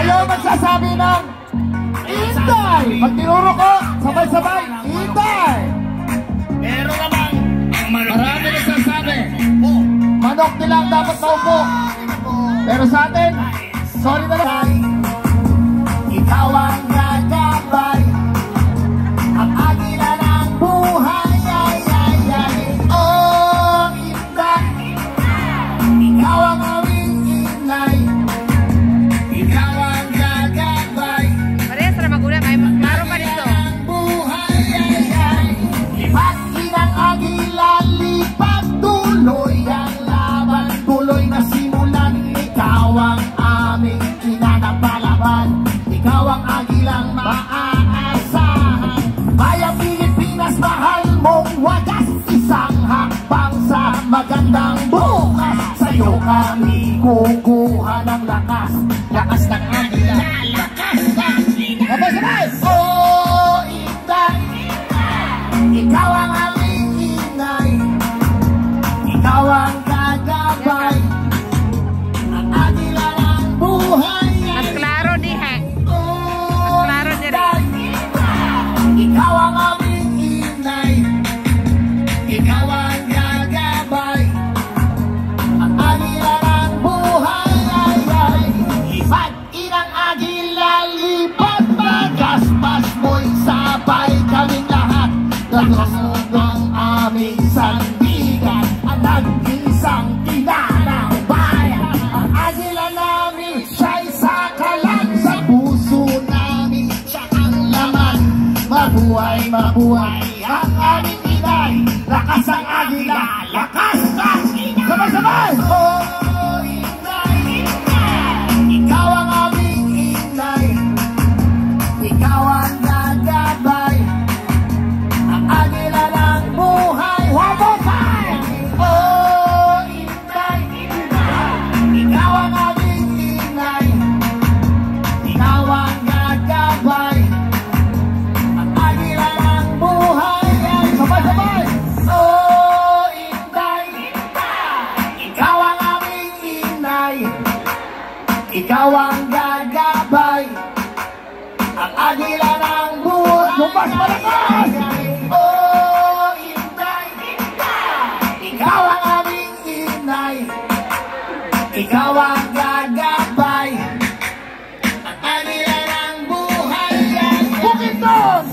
Kayo magsasabi ng Itay! Pag tinuro ko, sabay-sabay, Itay! Pero naman, ang manok Marami nagsasabi Manok nilang dapat maupo Pero sa atin, sorry na lang magandang bukas. Sa'yo kami kukuha ng lakas, lakas ng inang agila Lipat magaspas mo'y sabay kaming lahat. Lakas ng aming sandigan Ang nag-isang tinanang bayan. Ang agila namin siya'y sakalan Sa puso namin siya ang laman. Mabuhay, mabuhay ang aming inay. Lakas ang buhay. Ikaw ang gagabay. Ang agila ng buhay. Lumpas malakas! Oh, Inday Ikaw ang aming inay. Ikaw ang gagabay. Ang agila ng buhay. Bukit Bukit